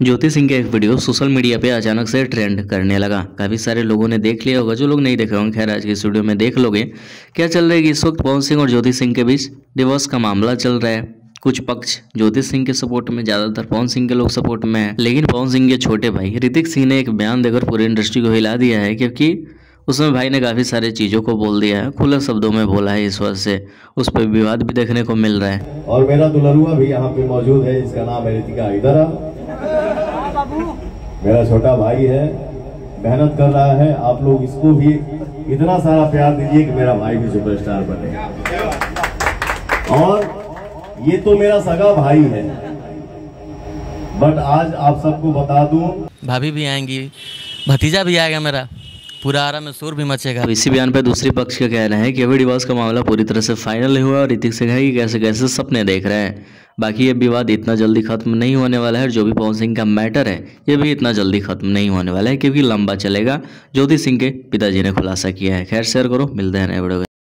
ज्योति सिंह का एक video social media पे अचानक से ट्रेंड करने लगा। काफ़ी सारे लोगों ने देख लिया होगा, जो लोग नहीं देखे होंगे। खैर, आज की इस वीडियो में देख लोगे क्या चल रहा है इस वक्त पवन सिंह और ज्योति सिंह के बीच? डिवोर्स का मामला चल रहा है। कुछ पक्ष ज्योति सिंह के सपोर्ट में, ज़्यादातर पवन सिंह के लोग सपोर्ट में है। लेकिन पवन सिंह के छोटे भाई ऋतिक सिंह ने एक बयान देकर पूरी इंडस्ट्री को हिला दिया है, क्योंकि उसमें भाई ने काफ़ी सारे चीज़ों को बोल दिया है। खुले शब्दों में बोला है इस वजह से। उस पर विवाद भी देखने को मिल रहा है। और मेरा दुल्हरुआ भी यहाँ पे मौजूद है, इसका नाम है ऋतिका। इधर मेरा छोटा भाई है मेहनत कर रहा है आप लोग इसको भी इतना सारा प्यार दीजिए कि मेरा भाई भी सुपरस्टार बने। और ये तो मेरा सगा भाई है। बट आज आप सबको बता दूँ भाभी भी आएँगी भतीजा भी आएगा मेरा। पूरा आरा में शोर भी मचेगा। इसी बयान पर दूसरे पक्ष का कहना है कि अभी डिवोर्स का मामला पूरी तरह से फाइनल नहीं हुआ और ऋतिक सिंह है कि कैसे कैसे सपने देख रहे हैं। बाकी ये विवाद इतना जल्दी खत्म नहीं होने वाला है जो भी पवन सिंह का मैटर है, ये भी इतना जल्दी खत्म नहीं होने वाला है क्योंकि लंबा चलेगा। ज्योति सिंह के पिताजी ने खुलासा किया है। खैर, शेयर करो, मिलते हैं नए वीडियो